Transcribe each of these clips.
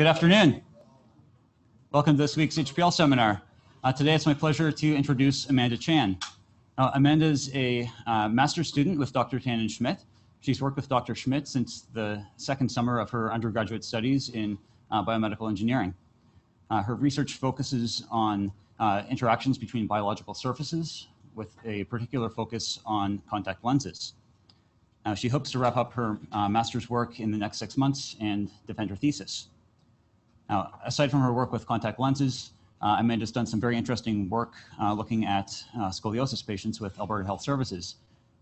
Good afternoon. Welcome to this week's HPL seminar. Uh, today it's my pleasure to introduce Amanda Chen. Uh, Amanda is a uh, master's student with Dr. Tannin Schmidt. She's worked with Dr. Schmidt since the second summer of her undergraduate studies in uh, biomedical engineering. Uh, her research focuses on uh, interactions between biological surfaces with a particular focus on contact lenses. she hopes to wrap up her master's work in the next six months and defend her thesis. Now, aside from her work with contact lenses, uh, Amanda's done some very interesting work uh, looking at uh, scoliosis patients with Alberta Health Services.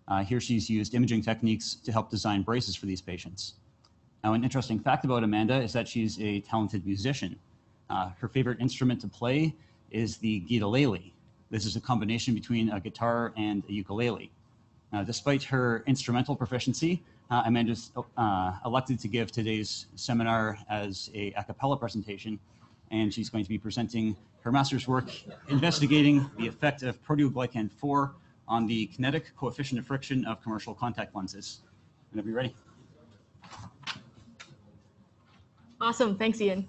Uh, here she's used imaging techniques to help design braces for these patients. Now, an interesting fact about Amanda is that she's a talented musician. Uh, her favorite instrument to play is the guitarlele. This is a combination between a guitar and a ukulele. Now, despite her instrumental proficiency, uh, Amanda's uh, elected to give today's seminar as a a cappella presentation, and she's going to be presenting her master's work investigating the effect of proteoglycan 4 on the kinetic coefficient of friction of commercial contact lenses. Whenever you're ready. Awesome. Thanks, Ian.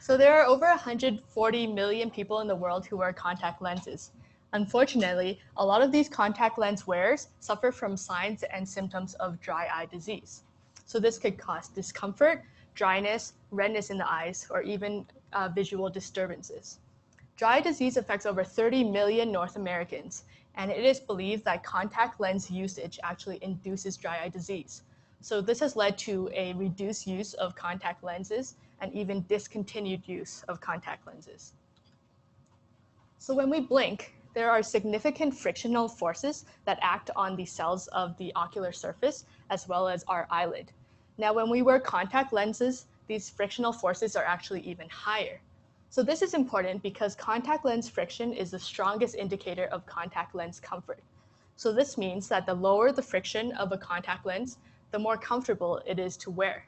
So there are over 140 million people in the world who wear contact lenses. Unfortunately, a lot of these contact lens wearers suffer from signs and symptoms of dry eye disease. So this could cause discomfort, dryness, redness in the eyes, or even uh, visual disturbances. Dry disease affects over 30 million North Americans, and it is believed that contact lens usage actually induces dry eye disease. So this has led to a reduced use of contact lenses and even discontinued use of contact lenses. So when we blink, there are significant frictional forces that act on the cells of the ocular surface as well as our eyelid. Now, when we wear contact lenses, these frictional forces are actually even higher. So this is important because contact lens friction is the strongest indicator of contact lens comfort. So this means that the lower the friction of a contact lens, the more comfortable it is to wear.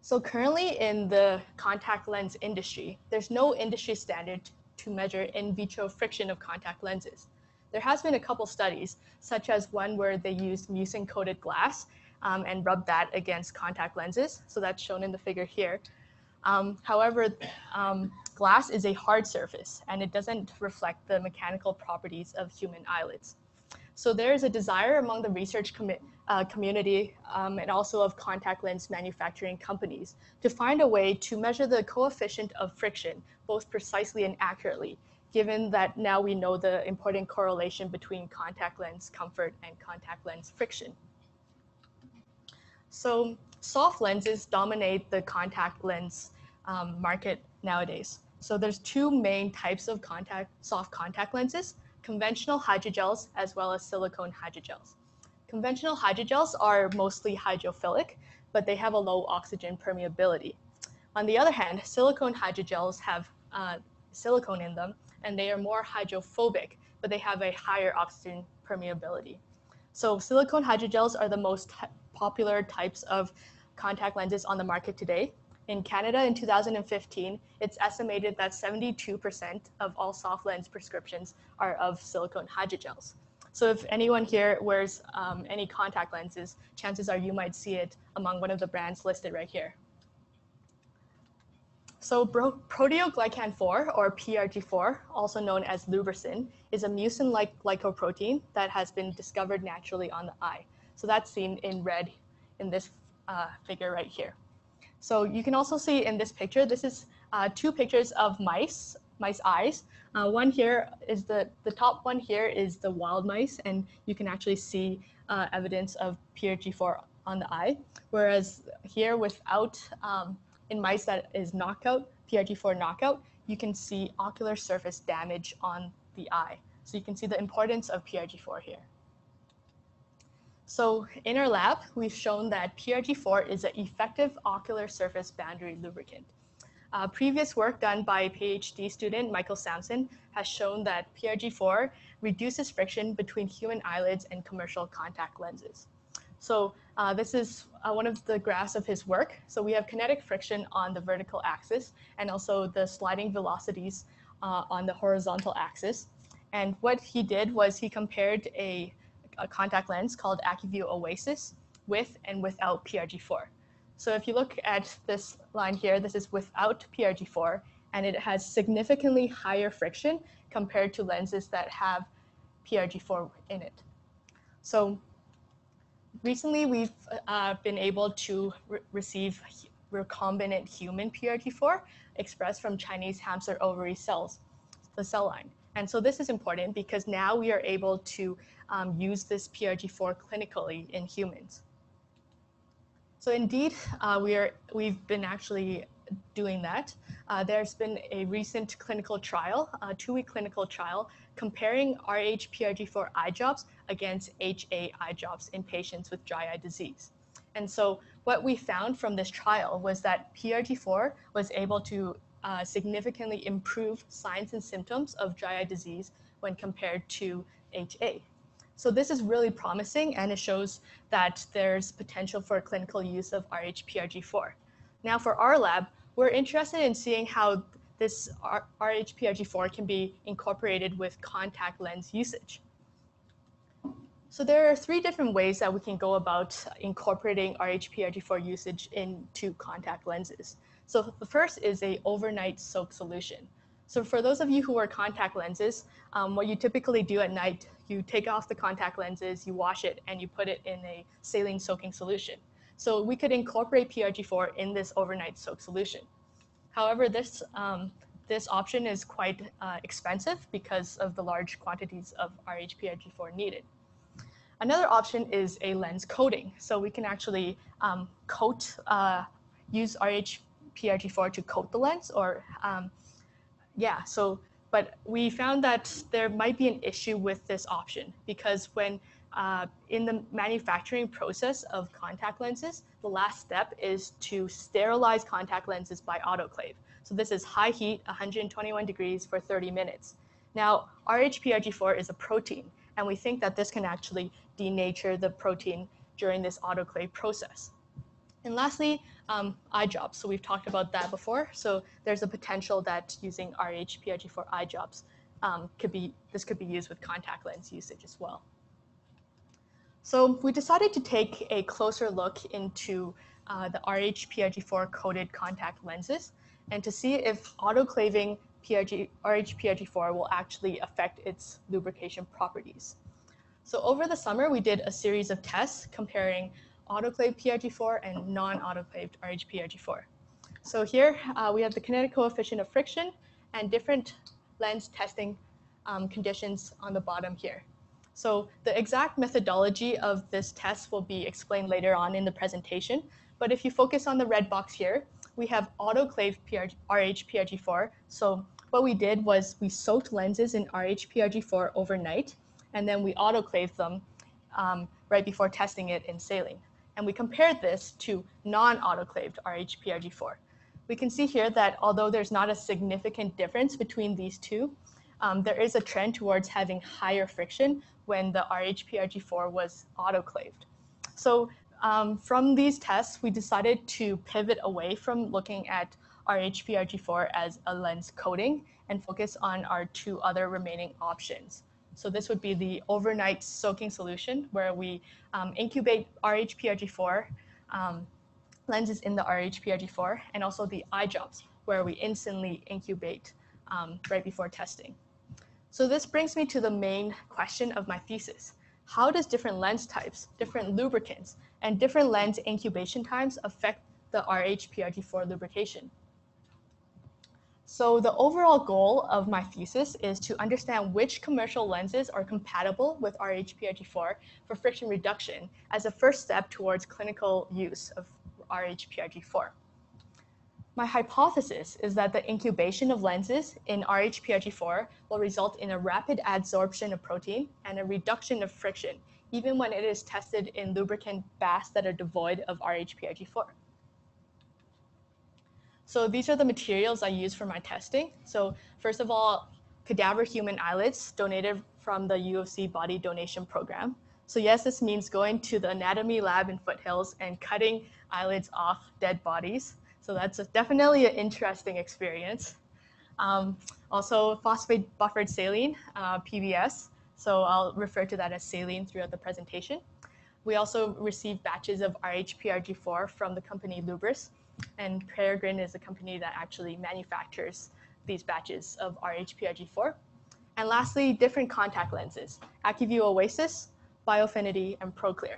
So currently in the contact lens industry, there's no industry standard to measure in vitro friction of contact lenses. There has been a couple studies, such as one where they used mucin-coated glass um, and rubbed that against contact lenses. So that's shown in the figure here. Um, however, um, glass is a hard surface and it doesn't reflect the mechanical properties of human eyelids. So there is a desire among the research uh, community um, and also of contact lens manufacturing companies to find a way to measure the coefficient of friction both precisely and accurately, given that now we know the important correlation between contact lens comfort and contact lens friction. So soft lenses dominate the contact lens um, market nowadays. So there's two main types of contact, soft contact lenses, conventional hydrogels as well as silicone hydrogels. Conventional hydrogels are mostly hydrophilic, but they have a low oxygen permeability. On the other hand, silicone hydrogels have uh, silicone in them, and they are more hydrophobic, but they have a higher oxygen permeability. So silicone hydrogels are the most popular types of contact lenses on the market today, in Canada in 2015, it's estimated that 72% of all soft lens prescriptions are of silicone hydrogels. So if anyone here wears um, any contact lenses, chances are you might see it among one of the brands listed right here. So proteoglycan 4, or PRG4, also known as lubricin, is a mucin-like glycoprotein that has been discovered naturally on the eye. So that's seen in red in this uh, figure right here. So you can also see in this picture, this is uh, two pictures of mice, mice eyes. Uh, one here is the, the top one here is the wild mice, and you can actually see uh, evidence of PRG4 on the eye. Whereas here without, um, in mice that is knockout, PRG4 knockout, you can see ocular surface damage on the eye. So you can see the importance of PRG4 here. So in our lab, we've shown that PRG4 is an effective ocular surface boundary lubricant. Uh, previous work done by a PhD student, Michael Samsom, has shown that PRG4 reduces friction between human eyelids and commercial contact lenses. So uh, this is uh, one of the graphs of his work. So we have kinetic friction on the vertical axis and also the sliding velocities uh, on the horizontal axis. And what he did was he compared a a contact lens called Acuvue Oasys with and without PRG4. So if you look at this line here, this is without PRG4, and it has significantly higher friction compared to lenses that have PRG4 in it. So recently we've uh, been able to re receive recombinant human PRG4 expressed from Chinese hamster ovary cells, the cell line. And so this is important because now we are able to um, use this PRG4 clinically in humans. So indeed, uh, we are, we've been actually doing that. Uh, there's been a recent clinical trial, a two-week clinical trial, comparing RH PRG4 eye drops against HA eye drops in patients with dry eye disease. And so what we found from this trial was that PRG4 was able to uh, significantly improve signs and symptoms of dry eye disease when compared to HA. So this is really promising and it shows that there's potential for clinical use of RH-PRG4. Now for our lab, we're interested in seeing how this RH-PRG4 can be incorporated with contact lens usage. So there are three different ways that we can go about incorporating RH-PRG4 usage into contact lenses. So the first is a overnight soak solution. So for those of you who wear contact lenses, um, what you typically do at night, you take off the contact lenses, you wash it, and you put it in a saline soaking solution. So we could incorporate PRG4 in this overnight soak solution. However, this, um, this option is quite uh, expensive because of the large quantities of RH-PRG4 needed. Another option is a lens coating. So we can actually um, coat, uh, use RH PRG4 to coat the lens or um, yeah, so, but we found that there might be an issue with this option because when uh, in the manufacturing process of contact lenses, the last step is to sterilize contact lenses by autoclave. So this is high heat, 121 degrees for 30 minutes. Now, RHPRG4 is a protein, and we think that this can actually denature the protein during this autoclave process. And lastly, um, eye drops. So we've talked about that before. So there's a potential that using RH PRG4 eye drops um, could be, this could be used with contact lens usage as well. So we decided to take a closer look into uh, the RH PRG4 coated contact lenses and to see if autoclaving PRG, RH PRG4 will actually affect its lubrication properties. So over the summer, we did a series of tests comparing autoclaved PRG4 and non-autoclaved RH-PRG4. So here uh, we have the kinetic coefficient of friction and different lens testing um, conditions on the bottom here. So the exact methodology of this test will be explained later on in the presentation. But if you focus on the red box here, we have autoclaved PRG, RH-PRG4. So what we did was we soaked lenses in RH-PRG4 overnight, and then we autoclaved them um, right before testing it in saline and we compared this to non-autoclaved RH-PRG4. We can see here that although there's not a significant difference between these two, um, there is a trend towards having higher friction when the RH-PRG4 was autoclaved. So um, from these tests, we decided to pivot away from looking at RH-PRG4 as a lens coating and focus on our two other remaining options. So this would be the overnight soaking solution where we um, incubate RHPRG4 um, lenses in the RHPRG4 and also the eye drops where we instantly incubate um, right before testing. So this brings me to the main question of my thesis. How does different lens types, different lubricants, and different lens incubation times affect the RHPRG4 lubrication? So the overall goal of my thesis is to understand which commercial lenses are compatible with RHPRG4 for friction reduction as a first step towards clinical use of RHPRG4. My hypothesis is that the incubation of lenses in RHPRG4 will result in a rapid adsorption of protein and a reduction of friction, even when it is tested in lubricant baths that are devoid of RHPRG4. So these are the materials I use for my testing. So first of all, cadaver human eyelids donated from the U of C body donation program. So yes, this means going to the anatomy lab in Foothills and cutting eyelids off dead bodies. So that's definitely an interesting experience. Um, also, phosphate buffered saline, uh, PBS. So I'll refer to that as saline throughout the presentation. We also received batches of RHPRG4 from the company Lubris, and Peregrine is a company that actually manufactures these batches of RHPRG4. And lastly, different contact lenses, Acuvue Oasys, Biofinity, and ProClear.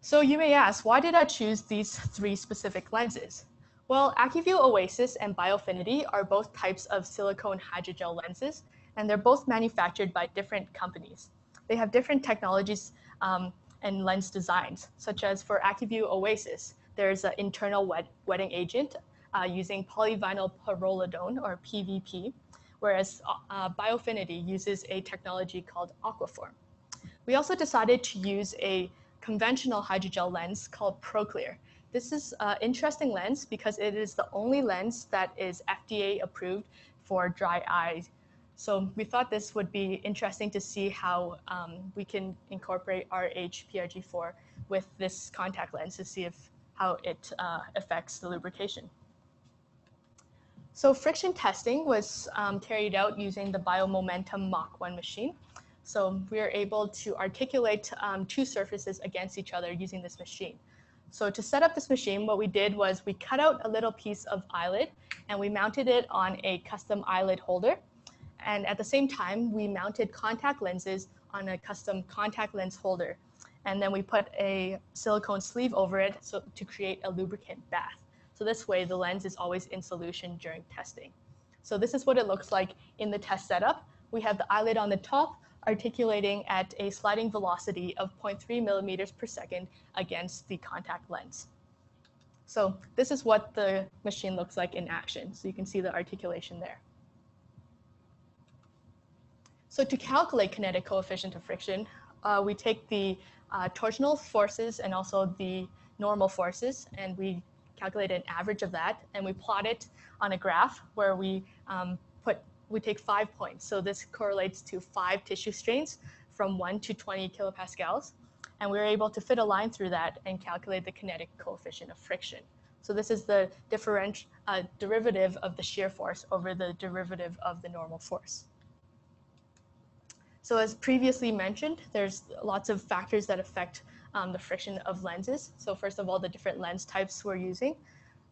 So you may ask, why did I choose these three specific lenses? Well, Acuvue Oasys and Biofinity are both types of silicone hydrogel lenses, and they're both manufactured by different companies. They have different technologies um, and lens designs, such as for Acuvue Oasys, there's an internal wet, wetting agent uh, using polyvinyl pyrrolidone, or PVP, whereas uh, Biofinity uses a technology called Aquaform. We also decided to use a conventional hydrogel lens called ProClear. This is an interesting lens because it is the only lens that is FDA approved for dry eyes. So we thought this would be interesting to see how um, we can incorporate RHPRG4 with this contact lens to see if how it uh, affects the lubrication. So friction testing was um, carried out using the Biomomentum Mach 1 machine. So we are able to articulate um, two surfaces against each other using this machine. So to set up this machine, what we did was we cut out a little piece of eyelid and we mounted it on a custom eyelid holder. And at the same time, we mounted contact lenses on a custom contact lens holder and then we put a silicone sleeve over it so to create a lubricant bath. So this way the lens is always in solution during testing. So this is what it looks like in the test setup. We have the eyelid on the top articulating at a sliding velocity of 0.3 millimeters per second against the contact lens. So this is what the machine looks like in action. So you can see the articulation there. So to calculate kinetic coefficient of friction, uh, we take the uh, torsional forces and also the normal forces, and we calculate an average of that, and we plot it on a graph where we um, put we take five points. So this correlates to five tissue strains from 1 to 20 kilopascals, and we are able to fit a line through that and calculate the kinetic coefficient of friction. So this is the different, uh, derivative of the shear force over the derivative of the normal force. So as previously mentioned, there's lots of factors that affect um, the friction of lenses. So first of all, the different lens types we're using,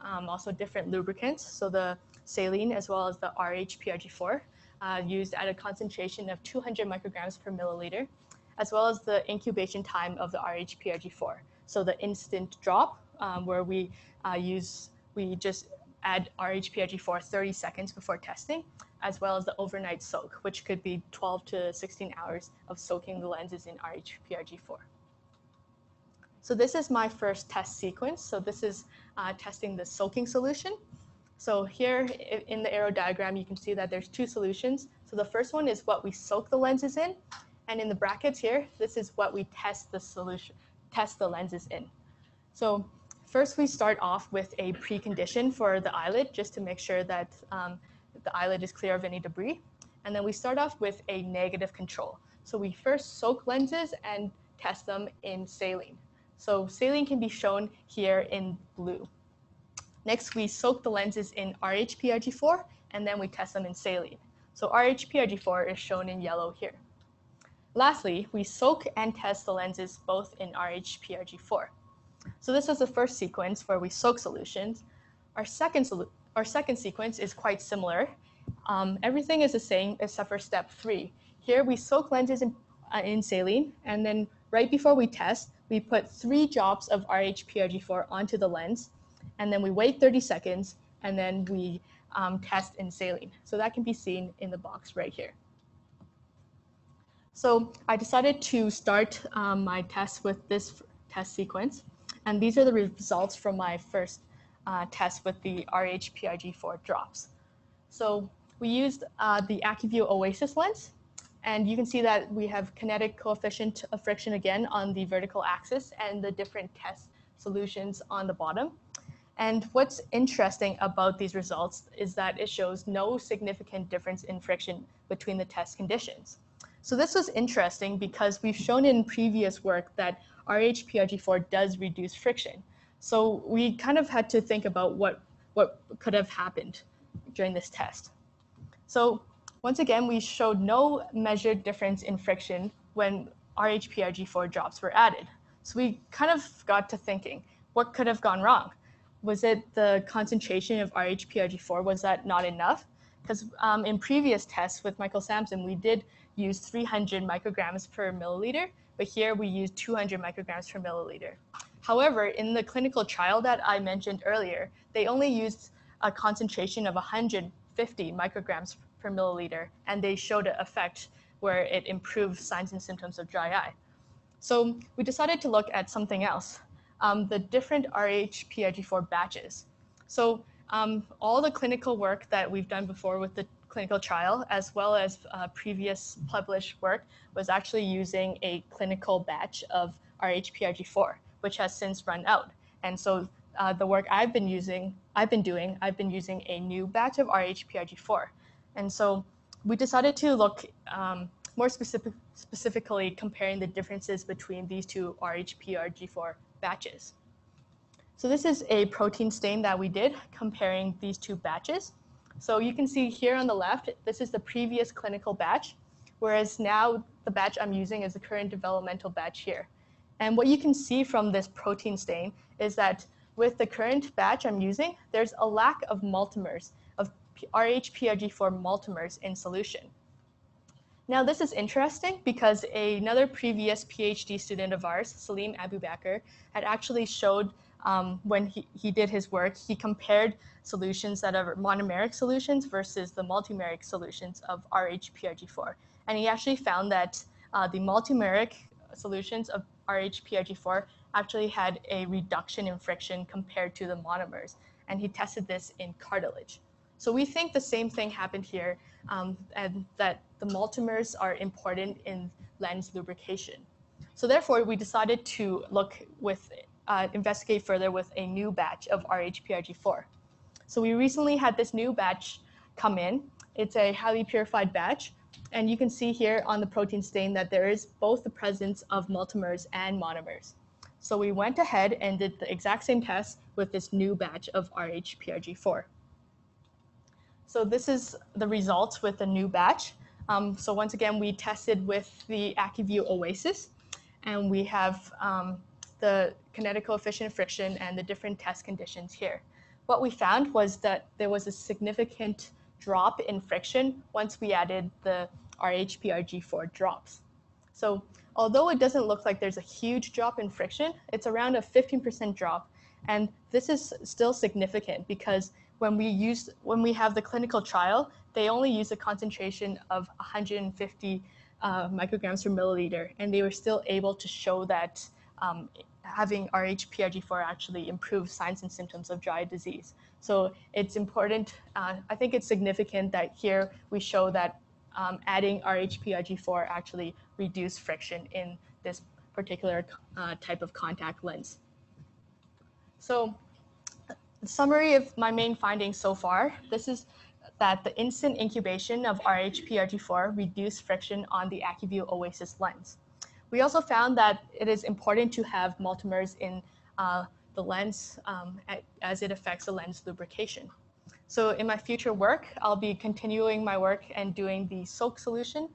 um, also different lubricants. So the saline as well as the RHPRG4 uh, used at a concentration of 200 micrograms per milliliter, as well as the incubation time of the RHPRG4. So the instant drop um, where we uh, use, we just add RHPRG4 30 seconds before testing, as well as the overnight soak, which could be 12 to 16 hours of soaking the lenses in RHPRG4. So this is my first test sequence. So this is uh, testing the soaking solution. So here in the arrow diagram, you can see that there's two solutions. So the first one is what we soak the lenses in. And in the brackets here, this is what we test the solution, test the lenses in. So First, we start off with a precondition for the eyelid just to make sure that um, the eyelid is clear of any debris. And then we start off with a negative control. So we first soak lenses and test them in saline. So saline can be shown here in blue. Next, we soak the lenses in RHPRG4, and then we test them in saline. So RHPRG4 is shown in yellow here. Lastly, we soak and test the lenses both in RHPRG4. So this is the first sequence where we soak solutions. Our second, our second sequence is quite similar. Um, everything is the same except for step three. Here we soak lenses in, uh, in saline, and then right before we test, we put three drops of RHPRG4 onto the lens, and then we wait 30 seconds, and then we um, test in saline. So that can be seen in the box right here. So I decided to start um, my test with this test sequence. And these are the results from my first uh, test with the RHPRG4 drops. So we used uh, the Acuvue Oasys lens, and you can see that we have kinetic coefficient of friction again on the vertical axis and the different test solutions on the bottom. And what's interesting about these results is that it shows no significant difference in friction between the test conditions. So this was interesting because we've shown in previous work that RHPRG4 does reduce friction. So we kind of had to think about what, what could have happened during this test. So once again, we showed no measured difference in friction when RHPRG4 drops were added. So we kind of got to thinking, what could have gone wrong? Was it the concentration of RHPRG4? Was that not enough? Because um, in previous tests with Michael Samsom, we did use 300 micrograms per milliliter, but here we used 200 micrograms per milliliter. However, in the clinical trial that I mentioned earlier, they only used a concentration of 150 micrograms per milliliter, and they showed an effect where it improved signs and symptoms of dry eye. So we decided to look at something else, um, the different RHPRG4 batches. So um, all the clinical work that we've done before with the clinical trial, as well as uh, previous published work, was actually using a clinical batch of RHPRG4, which has since run out. And so uh, the work I've been using, I've been doing, I've been using a new batch of RHPRG4. And so we decided to look um, more specific, specifically comparing the differences between these two RHPRG4 batches. So this is a protein stain that we did comparing these two batches. So you can see here on the left, this is the previous clinical batch, whereas now the batch I'm using is the current developmental batch here. And what you can see from this protein stain is that with the current batch I'm using, there's a lack of multimers, of RHPRG4 multimers in solution. Now this is interesting because another previous PhD student of ours, Saleem Abubacker, had actually showed um, when he, he did his work, he compared solutions that are monomeric solutions versus the multimeric solutions of RHPRG4. And he actually found that uh, the multimeric solutions of RHPRG4 actually had a reduction in friction compared to the monomers. And he tested this in cartilage. So we think the same thing happened here um, and that the multimers are important in lens lubrication. So therefore, we decided to look with, uh, investigate further with a new batch of RHPRG4. So we recently had this new batch come in. It's a highly purified batch. And you can see here on the protein stain that there is both the presence of multimers and monomers. So we went ahead and did the exact same test with this new batch of RHPRG4. So this is the results with the new batch. Um, so once again, we tested with the Acuvue Oasys, and we have um, the kinetic coefficient friction and the different test conditions here. What we found was that there was a significant drop in friction once we added the RHPRG4 drops. So although it doesn't look like there's a huge drop in friction, it's around a 15% drop. And this is still significant because when we use when we have the clinical trial, they only use a concentration of 150 uh, micrograms per milliliter, and they were still able to show that um, having RHPRG4 actually improves signs and symptoms of dry disease. So it's important, uh, I think it's significant that here we show that um, adding RHPRG4 actually reduced friction in this particular uh, type of contact lens. So summary of my main findings so far, this is that the instant incubation of RHPRG4 reduced friction on the Acuvue Oasys lens. We also found that it is important to have multimers in uh, the lens um, as it affects the lens lubrication. So in my future work, I'll be continuing my work and doing the SOAK solution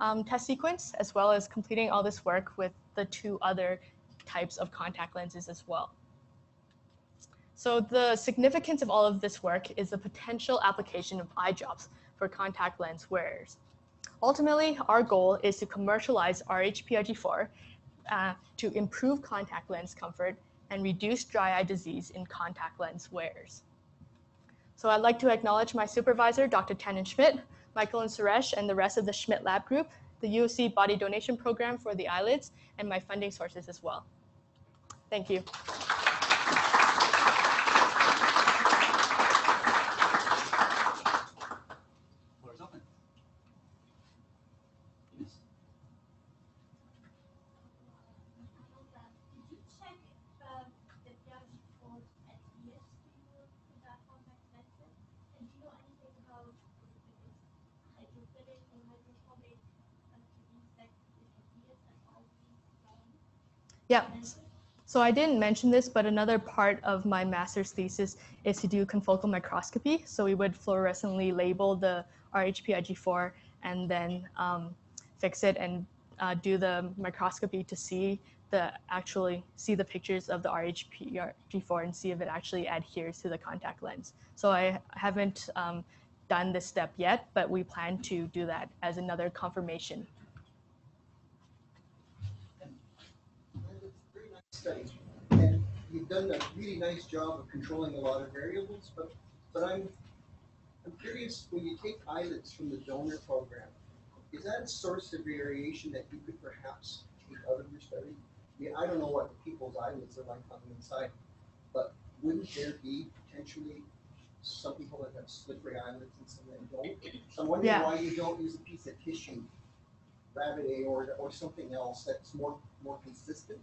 um, test sequence, as well as completing all this work with the two other types of contact lenses as well. So the significance of all of this work is the potential application of eye drops for contact lens wearers. Ultimately, our goal is to commercialize RHPRG4 uh, to improve contact lens comfort and reduce dry eye disease in contact lens wearers. So I'd like to acknowledge my supervisor, Dr. Tannin Schmidt, Michael and Suresh, and the rest of the Schmidt Lab Group, the UOC Body Donation Program for the eyelids, and my funding sources as well. Thank you. Yeah. So I didn't mention this, but another part of my master's thesis is to do confocal microscopy. So we would fluorescently label the RHPRG4 and then um, fix it and uh, do the microscopy to see the actually see the pictures of the RHPRG4 and see if it actually adheres to the contact lens. So I haven't um, done this step yet, but we plan to do that as another confirmation. And it's a very nice study, and you've done a really nice job of controlling a lot of variables, but, but I'm, I'm curious, when you take islets from the donor program, is that a source of variation that you could perhaps take out of your study? I mean, I don't know what people's islets are like on the inside, but wouldn't there be potentially some people that have slippery islets and some that don't? So I'm wondering Yeah. why you don't use a piece of tissue, rabbit aorta, or something else that's more, more consistent?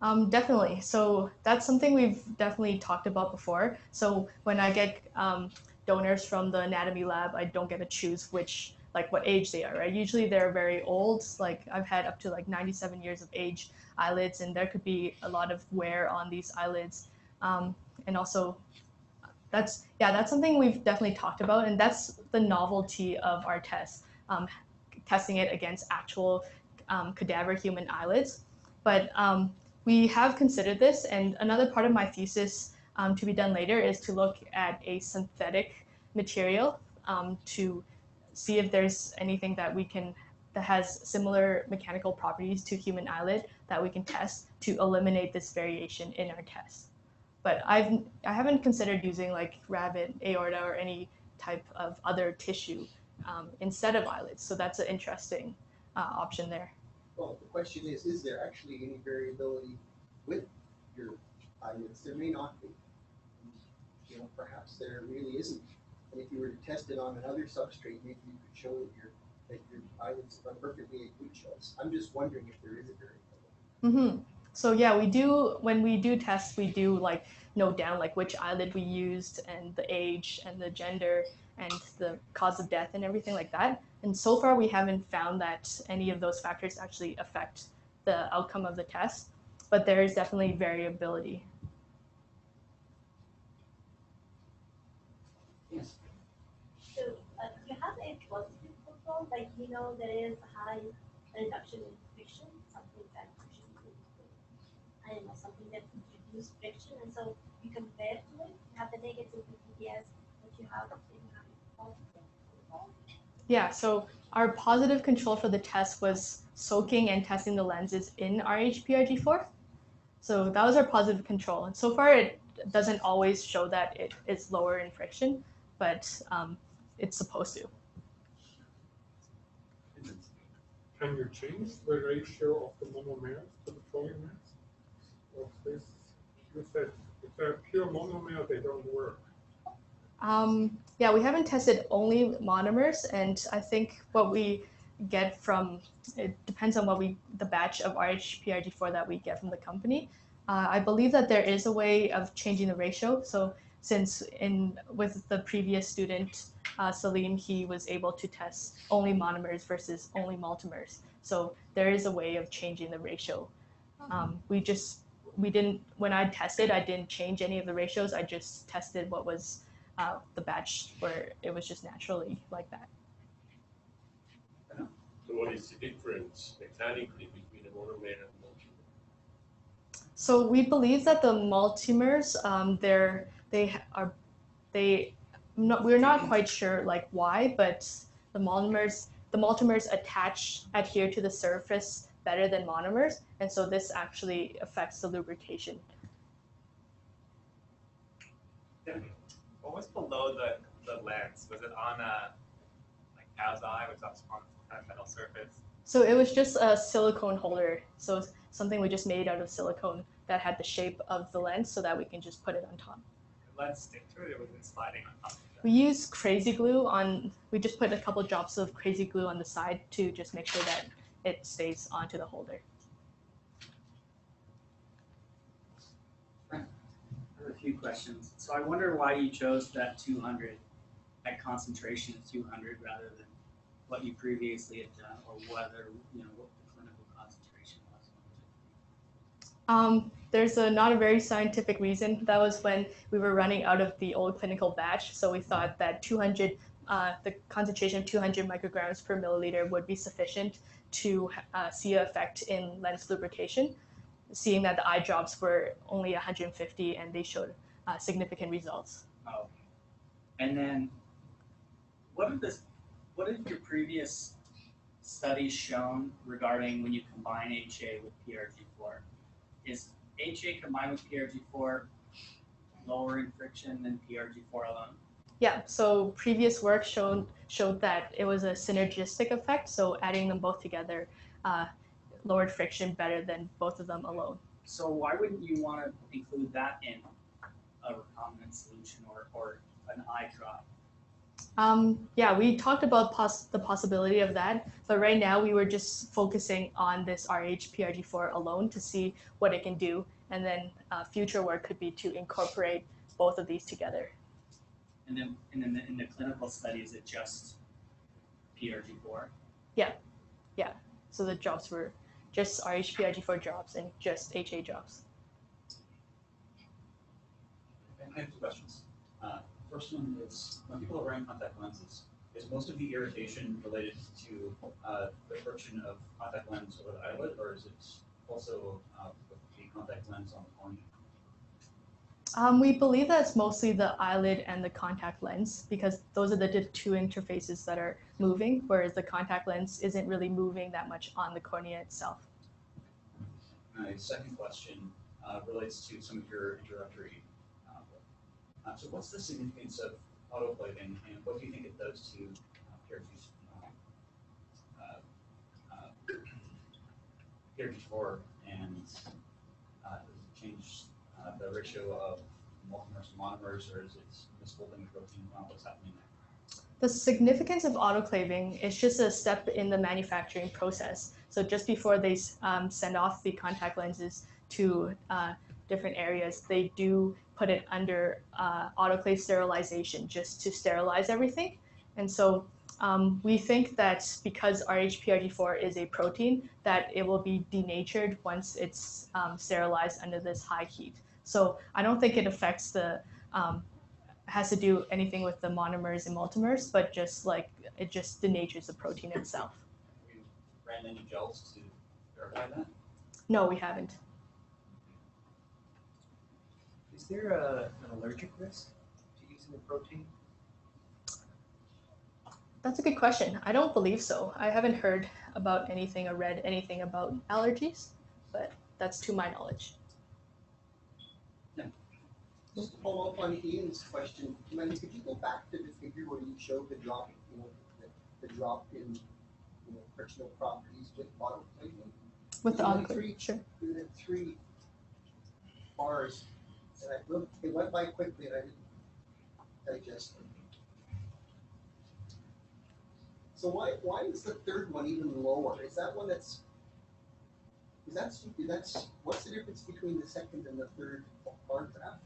Um, definitely. So that's something we've definitely talked about before. So when I get um, donors from the anatomy lab, I don't get to choose which, like what age they are, right? Usually they're very old. Like I've had up to like 97 years of age eyelids, and there could be a lot of wear on these eyelids. Um, and also, that's yeah, that's something we've definitely talked about, and that's the novelty of our test, um, testing it against actual um, cadaver human eyelids. But um, we have considered this, and another part of my thesis um, to be done later is to look at a synthetic material um, to see if there's anything that we can that has similar mechanical properties to human eyelid that we can test to eliminate this variation in our test. But I've I haven't considered using like rabbit aorta or any type of other tissue um, instead of eyelids. So that's an interesting uh, option there. Well, the question is, is there actually any variability with your eyelids? There may not be. You know, perhaps there really isn't. And if you were to test it on another substrate, maybe you could show that your, that your eyelids are perfectly a good choice. I'm just wondering if there is a variability. hmm So yeah, we do when we do tests, we do like note down like which eyelid we used and the age and the gender and the cause of death and everything like that. And so far, we haven't found that any of those factors actually affect the outcome of the test. But there is definitely variability. Yes. So, uh, you have a positive control, like you know there is a high reduction in friction, something that friction could, I don't know, something that could reduce friction, and so you compare to it, you have the negative PBS, but you have, if you have a positive control. Yeah, so our positive control for the test was soaking and testing the lenses in RHPRG4. So that was our positive control. And so far, it doesn't always show that it is lower in friction, but um, it's supposed to. Can you change the ratio of the monomers to the polymers? Of this, you said if they're pure monomer, they don't work. Um, yeah, we haven't tested only monomers, and I think what we get from it depends on what we the batch of RHPRG4 that we get from the company. Uh, I believe that there is a way of changing the ratio. So since in with the previous student uh, Saleem, he was able to test only monomers versus only multimers. So there is a way of changing the ratio. Um, we just we didn't when I tested, I didn't change any of the ratios. I just tested what was uh, the batch where it was just naturally like that. So what is the difference mechanically between a monomer and a multimer? So we believe that the multimers, um, they're they are they not, we're not quite sure like why, but the monomers the multimers attach adhere to the surface better than monomers, and so this actually affects the lubrication. What was below the, the lens? Was it on a like cow's eye? Was that on a metal surface? So it was just a silicone holder, so something we just made out of silicone that had the shape of the lens, so that we can just put it on top. The lens stick to it, or was it sliding on top We use crazy glue on, we just put a couple drops of crazy glue on the side to just make sure that it stays onto the holder. I have a few questions. So I wonder why you chose that 200, that concentration of 200 rather than what you previously had done, or whether, you know, what the clinical concentration was. Um, there's a not a very scientific reason. That was when we were running out of the old clinical batch, so we thought that 200, uh, the concentration of 200 micrograms per milliliter would be sufficient to uh, see an effect in lens lubrication, seeing that the eye drops were only 150 and they showed uh, significant results. Oh. And then, what have this, what have your previous studies shown regarding when you combine HA with PRG4? Is HA combined with PRG4 lower in friction than PRG4 alone? Yeah, so previous work showed showed that it was a synergistic effect. So adding them both together uh, lowered friction better than both of them alone. So why wouldn't you want to include that in a recombinant solution or, or an eye drop? Um, yeah, we talked about pos- the possibility of that, but right now we were just focusing on this RH PRG4 alone to see what it can do, and then uh, future work could be to incorporate both of these together. And then, and then in the clinical study, is it just PRG4? Yeah, yeah. So the drops were just RH PRG4 drops and just HA drops. I have two questions. Uh, First one is, when people are wearing contact lenses, is most of the irritation related to uh, the friction of contact lens over the eyelid, or is it also uh, the contact lens on the cornea? Um, we believe that it's mostly the eyelid and the contact lens because those are the two interfaces that are moving, whereas the contact lens isn't really moving that much on the cornea itself. My second question uh, relates to some of your introductory uh. Uh, So what's the significance of autoclaving, and what do you think it does to uh, PRG's, uh, uh, PRG4 and uh, change uh, the ratio of multimers to monomers, or is it misfolding the protein? Uh, What's happening there? The significance of autoclaving is just a step in the manufacturing process. So just before they um, send off the contact lenses to uh, different areas, they do put it under uh, autoclave sterilization just to sterilize everything. And so um, we think that because RHPRG4 is a protein, that it will be denatured once it's um, sterilized under this high heat. So I don't think it affects the um, has to do anything with the monomers and multimers, but just like it just denatures the protein itself. Have you ran any gels to verify that? No, we haven't. Is there a, an allergic risk to using the protein? That's a good question. I don't believe so. I haven't heard about anything or read anything about allergies, but that's to my knowledge. Just to follow up on Ian's question, Amanda, could you go back to the figure where you showed the drop, you know, the, the drop in, you know, frictional properties with autoclaving? With the Yeah, autoclave, three- sure. Had three bars, and I looked, it went by quickly and I didn't digest them. So why, why is the third one even lower? Is that one that's, is that, that's, what's the difference between the second and the third bar graph?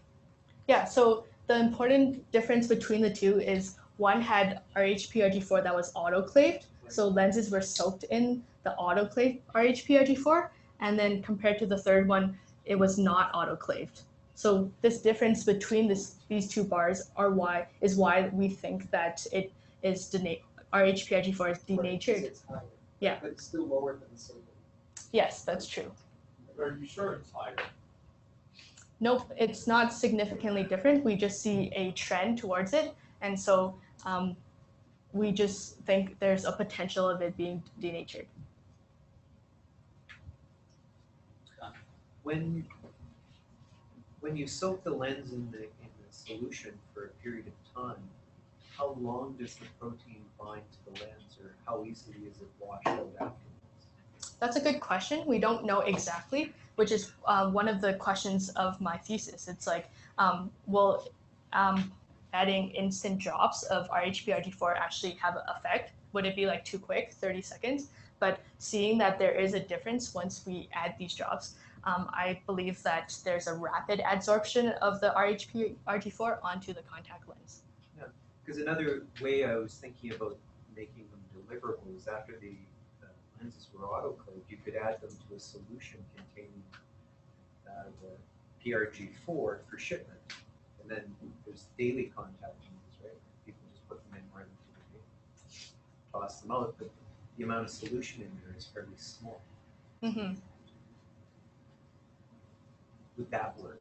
Yeah, so the important difference between the two is one had RHPRG4 that was autoclaved, so lenses were soaked in the autoclaved RHPRG4, and then compared to the third one, it was not autoclaved. So this difference between this, these two bars are why is why we think that it is dena- RHPRG4 is Right, denatured. It's. Yeah. But it's still lower than the second. Yes, that's true. Are you sure it's higher? Nope, it's not significantly different. We just see a trend towards it, and so um, we just think there's a potential of it being denatured. When, when you soak the lens in the, in the solution for a period of time, how long does the protein bind to the lens or how easily is it washed out afterwards? That's a good question. We don't know exactly, which is uh, one of the questions of my thesis. It's like, um, will um, adding instant drops of RHPRG4 actually have an effect? Would it be like too quick, 30 seconds? But seeing that there is a difference once we add these drops, um, I believe that there's a rapid adsorption of the RHPRG4 onto the contact lens. Because another way I was thinking about making them deliverable is after the lenses were autoclaved, you could add them to a solution containing uh, the PRG4 for shipment. And then there's daily contact lenses, right? People just put them in two a day, toss them out. But the amount of solution in there is fairly small. hmm Would that work?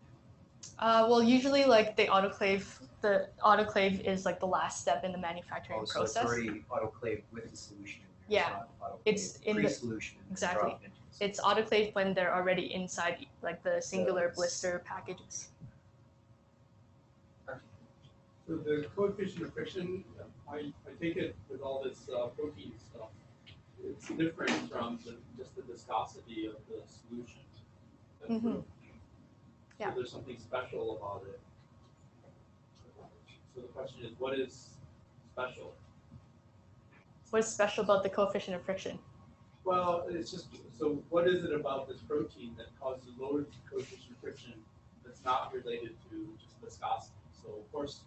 Uh, well, usually like the autoclave, the autoclave is like the last step in the manufacturing Oh, so it's process. already autoclaved with the solution. Yeah, It's not it's in the- Pre-solution and then exactly. dropped into the It's autoclave when they're already inside like the singular it's- blister packages. So the coefficient of friction, I, I take it with all this uh, protein stuff, it's different from the, just the viscosity of the solution. That's Mhm. true. Yeah. So there's something special about it. So the question is, what is special? What's special about the coefficient of friction? Well, it's just, so what is it about this protein that causes lower coefficient of friction that's not related to just viscosity? So of course,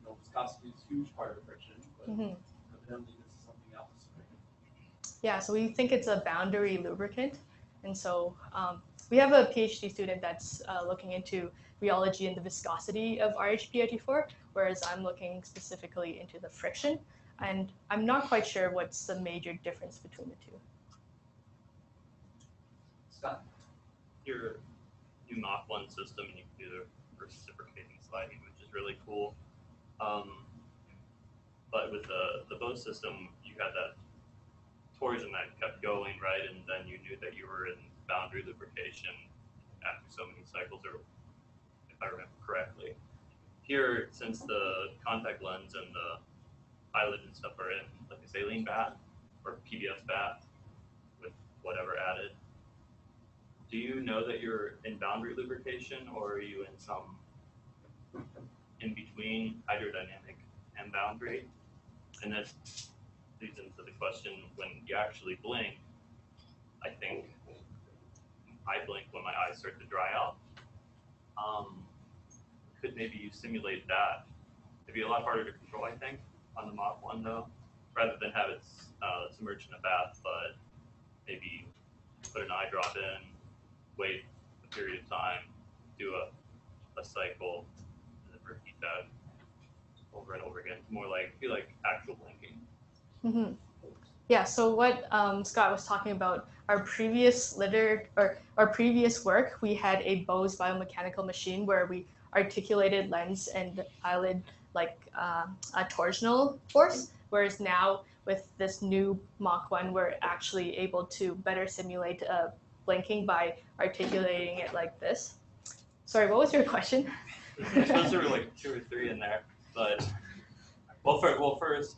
you know, viscosity is a huge part of friction, but hmm evidently this is something else. Yeah, so we think it's a boundary lubricant. And so um, we have a PhD student that's uh, looking into rheology and the viscosity of RHPRG4, whereas I'm looking specifically into the friction. And I'm not quite sure what's the major difference between the two. Scott? your new Mach 1 system and you can do the reciprocating sliding, which is really cool. Um, but with the, the Bose system, you had that torsion that kept going, right? And then you knew that you were in boundary lubrication after so many cycles, or if I remember correctly. Here, since the contact lens and the eyelid and stuff are in like a saline bath or PBS bath with whatever added, do you know that you're in boundary lubrication or are you in some in between hydrodynamic and boundary? And this leads into the question when you actually blink, I think I blink when my eyes start to dry out. Um, could maybe you simulate that? It'd be a lot harder to control, I think, on the Mach 1 though, rather than have it uh, submerged in a bath, but maybe put an eye drop in, wait a period of time, do a, a cycle, and then repeat that over and over again. More like feel like actual blinking. Mm-hmm. Yeah, so what um, Scott was talking about, our previous litter or our previous work, we had a Bose biomechanical machine where we articulated lens and eyelid like uh, a torsional force, whereas now with this new Mach 1, we're actually able to better simulate uh, blinking by articulating it like this. Sorry, what was your question? I suppose there were like two or three in there, but well, for, well, first,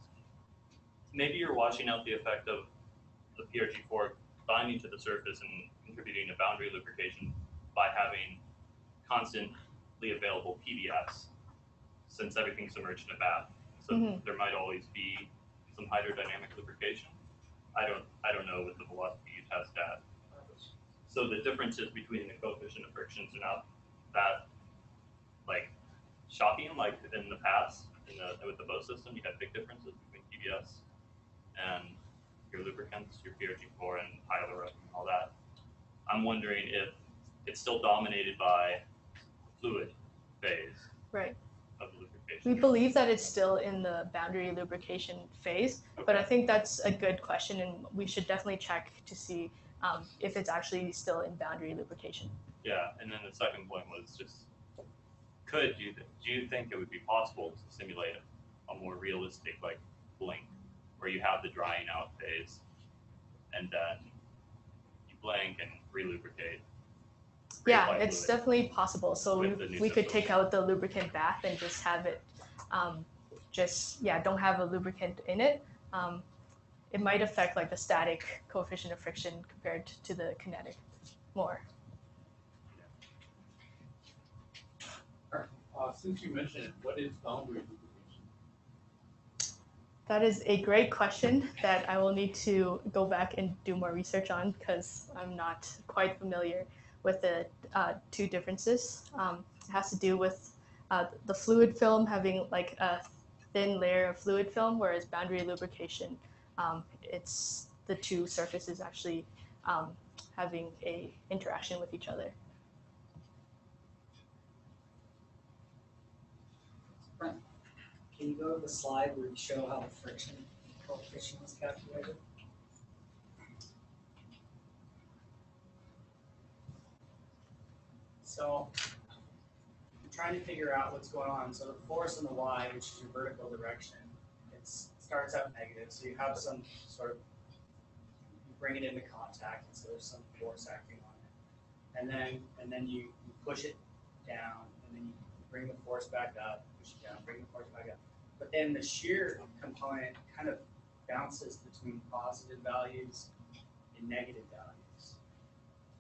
maybe you're washing out the effect of the PRG4 binding to the surface and contributing to boundary lubrication by having constantly available PBS, since everything's submerged in a bath. So Mhm. there might always be some hydrodynamic lubrication. I don't, I don't know what the velocity you test at. So the differences between the coefficient of frictions are not that like shocking like in the past in the with the Bose system you had big differences between PBS and your lubricants, your PRG4 and Tyler and all that. I'm wondering if it's still dominated by fluid phase Right. Of the lubrication. We believe that it's still in the boundary lubrication phase, but I think that's a good question, and we should definitely check to see um, if it's actually still in boundary lubrication. Yeah, and then the second point was just, could you, do you think it would be possible to simulate a more realistic like blink, where you have the drying out phase, and then you blink and relubricate? Yeah, it's definitely possible. So we, With the we could take out the lubricant bath and just have it, um, just yeah, don't have a lubricant in it. Um, it might affect like the static coefficient of friction compared to the kinetic more. Uh, since you mentioned it, what is boundary lubrication? That is a great question that I will need to go back and do more research on because I'm not quite familiar with the uh, two differences. Um, it has to do with uh, the fluid film having like a thin layer of fluid film, whereas boundary lubrication, um, it's the two surfaces actually um, having a interaction with each other. Can you go to the slide where you show how the friction coefficient is calculated? So I'm trying to figure out what's going on. So the force in the y, which is your vertical direction, it starts out negative. So you have some sort of you bring it into contact, and so there's some force acting on it. And then and then you, you push it down, and then you bring the force back up, push it down, bring the force back up. But then the shear component kind of bounces between positive values and negative values.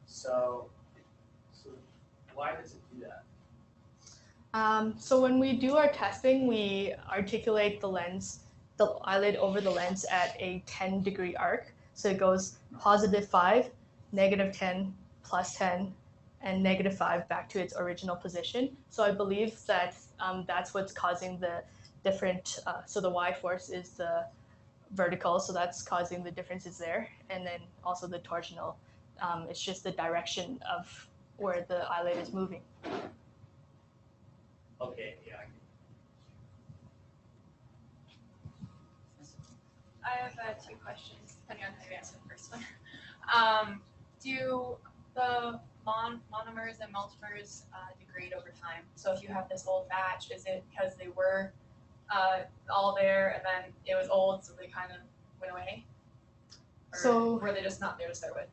So, so why does it do that? Um, so when we do our testing, we articulate the lens, the eyelid over the lens at a 10 degree arc. So it goes positive 5, negative 10, plus 10, and negative 5 back to its original position. So I believe that um, that's what's causing the different, uh, so the y force is the vertical, so that's causing the differences there. And then also the torsional, um, it's just the direction of where the eyelid is moving. Okay, yeah. I have uh, two questions, depending on how you answer the first one. Um, do the mon- monomers and multimers uh, degrade over time? So if you have this old batch, is it because they were uh, all there and then it was old, so they kind of went away? Or So- were they just not there to start with?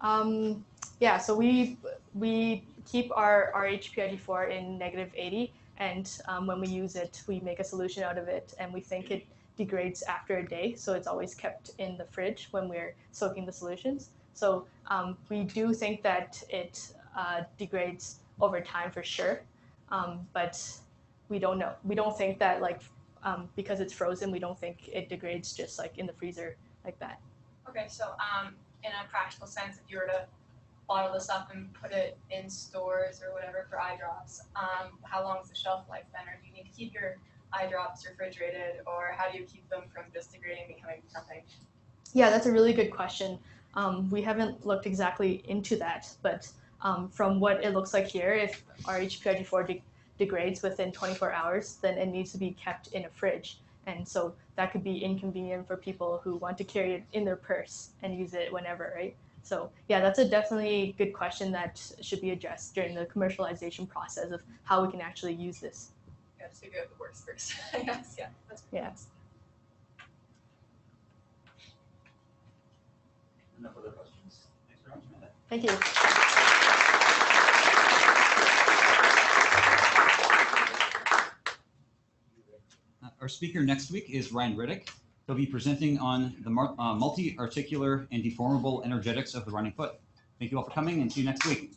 Um, yeah, so we we keep our our HPIG4 in negative 80, and um, when we use it, we make a solution out of it, and we think it degrades after a day, so it's always kept in the fridge when we're soaking the solutions. So um, we do think that it uh, degrades over time for sure, um, but we don't know. We don't think that like um, because it's frozen, we don't think it degrades just like in the freezer like that. Okay, so um, in a practical sense, if you were to bottle this up and put it in stores or whatever for eye drops, um, how long is the shelf life then? Or do you need to keep your eye drops refrigerated, or how do you keep them from just becoming nothing? Yeah, that's a really good question. Um, we haven't looked exactly into that, but um, from what it looks like here, if our HPIG4 de- degrades within 24 hours, then it needs to be kept in a fridge. And so that could be inconvenient for people who want to carry it in their purse and use it whenever, right? So yeah, that's a definitely good question that should be addressed during the commercialization process of how we can actually use this. Yeah, just figure out the worst first. I guess. Yeah. That's Yeah. Enough other questions. Thanks very much, Amanda. Thank you. Uh, Our speaker next week is Ryan Riddick. He'll be presenting on the uh, multi-articular and deformable energetics of the running foot. Thank you all for coming and see you next week.